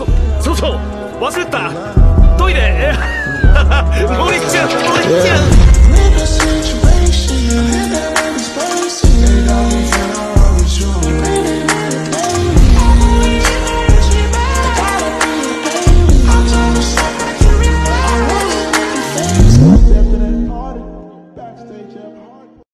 そそうそう忘れた。